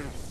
fire.